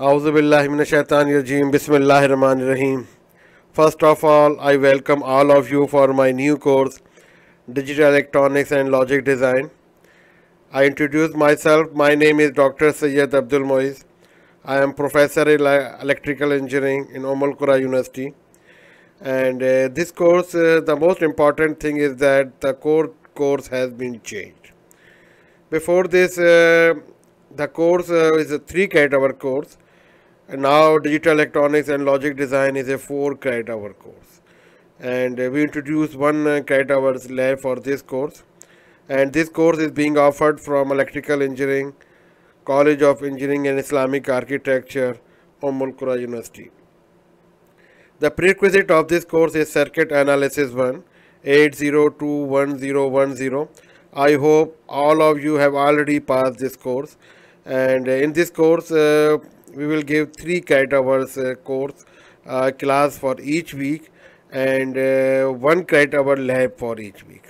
Bismillahirrahmanirrahim. First of all, I welcome all of you for my new course, Digital Electronics and Logic Design. I introduce myself. My name is Dr. Sayyid Abdul Moiz. I am Professor in Electrical Engineering in Qura University. And uh, this course, uh, the most important thing is that the core course has been changed. Before this, uh, the course uh, is a three credit hour course and now digital electronics and logic design is a four credit hour course. And uh, we introduced one uh, credit hours lab for this course. And this course is being offered from electrical engineering college of engineering and islamic architecture Qura University. The prerequisite of this course is circuit analysis 1 8021010 i hope all of you have already passed this course. And uh, in this course uh, we will give three credit hours uh, course uh, class for each week and uh, one credit hour lab for each week.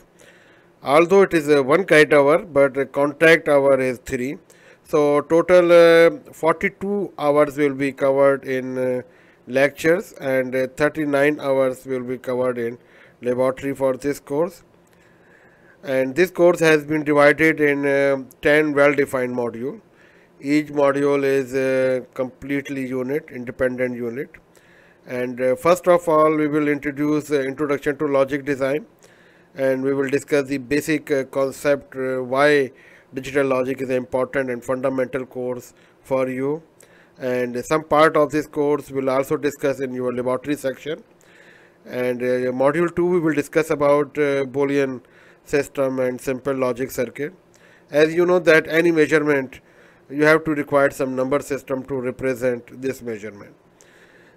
Although it is one credit hour but contract hour is three. So total uh, 42 hours will be covered in uh, lectures and uh, 39 hours will be covered in laboratory for this course. And this course has been divided in 10 well defined module each module is a completely unit independent unit. And uh, first of all we will introduce introduction to logic design. And we will discuss the basic uh, concept uh, why digital logic is an important and fundamental course for you. And some part of this course will also discuss in your laboratory section. And uh, module 2 we will discuss about uh, boolean system and simple logic circuit. As you know that any measurement you have to require some number system to represent this measurement.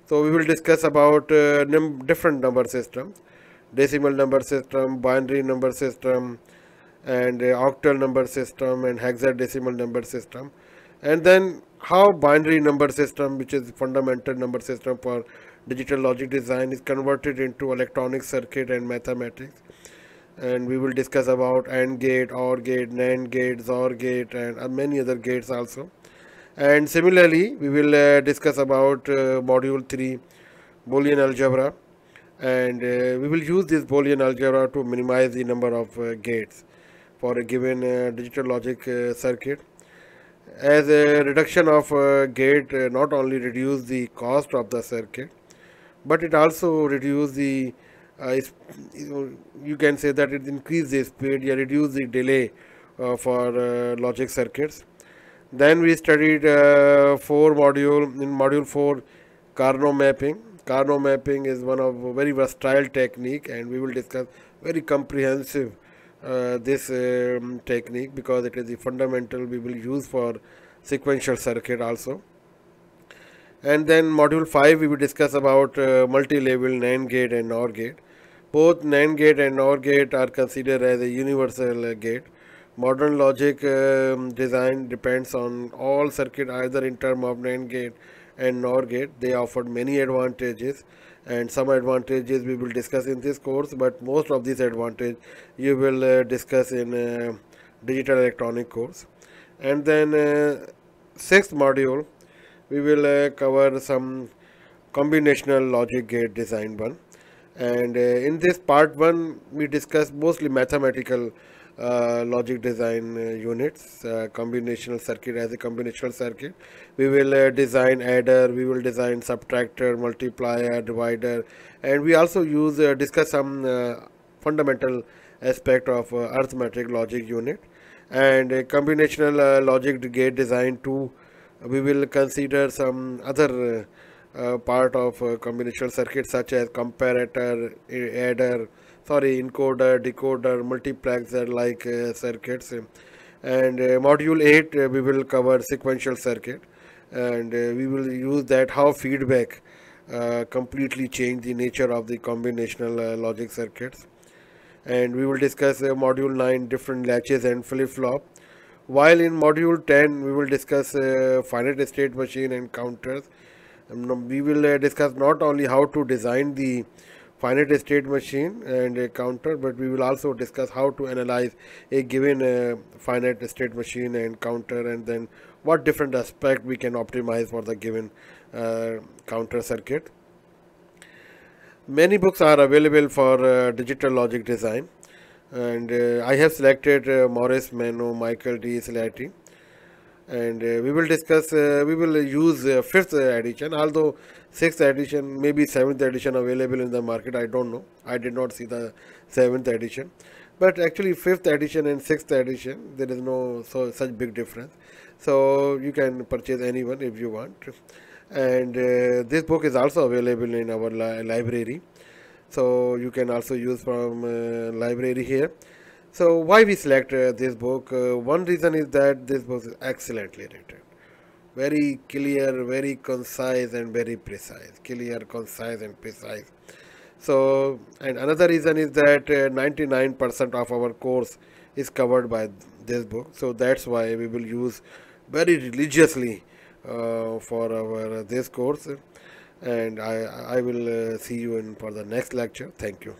So we will discuss about uh, num different number systems, decimal number system, binary number system, and uh, octal number system and hexadecimal number system. And then how binary number system, which is fundamental number system for digital logic design is converted into electronic circuit and mathematics and we will discuss about AND gate, OR gate, NAND gate, XOR gate and uh, many other gates also. And similarly, we will uh, discuss about uh, module 3 Boolean algebra and uh, we will use this Boolean algebra to minimize the number of uh, gates for a given uh, digital logic circuit. As a reduction of gate not only reduce the cost of the circuit, but it also reduce the uh, you can say that it increases the speed or reduce the delay uh, for uh, logic circuits. Then we studied four module in module 4 Karnaugh mapping. Karnaugh mapping is one of very versatile technique and we will discuss very comprehensive uh, this um, technique because it is the fundamental we will use for sequential circuit also and then module 5 we will discuss about uh, multi-level NAND gate and NOR gate. Both NAND gate and NOR gate are considered as a universal gate. Modern logic um, design depends on all circuit either in term of NAND gate and NOR gate. They offer many advantages and some advantages we will discuss in this course but most of these advantage you will uh, discuss in uh, digital electronic course. And then uh, sixth module we will uh, cover some combinational logic gate design one and uh, in this part one we discuss mostly mathematical uh, logic design uh, units uh, combinational circuit. As a combinational circuit we will uh, design adder we will design subtractor multiplier divider. And we also use discuss some fundamental aspect of arithmetic logic unit. And combinational logic gate design too we will consider some other uh, part of uh, combinational circuits such as comparator, adder, sorry, encoder, decoder, multiplexer like uh, circuits. And uh, module 8 uh, we will cover sequential circuit and we will use that how feedback completely change the nature of the combinational logic circuits. And we will discuss module 9 different latches and flip-flop while in module 10 we will discuss uh, finite state machine and counters we will uh, discuss not only how to design the finite state machine and a counter but we will also discuss how to analyze a given uh, finite state machine and counter and then what different aspect we can optimize for the given uh, counter circuit. Many books are available for uh, digital logic design and uh, I have selected uh, Morris Mano, Michael D. Ciletti and uh, we will discuss uh, we will use uh, fifth edition although sixth edition maybe seventh edition available in the market i don't know. I did not see the seventh edition. But actually fifth edition and sixth edition there is no so such big difference. So you can purchase anyone if you want. And uh, this book is also available in our li library. So you can also use from uh, library here so why we select this book? Uh, one reason is that this book is excellently written. Very clear, very concise and very precise. Clear, concise and precise. So, and another reason is that 99% uh, of our course is covered by this book. So that's why we will use very religiously uh, for our uh, this course. And I, I will uh, see you in for the next lecture. Thank you.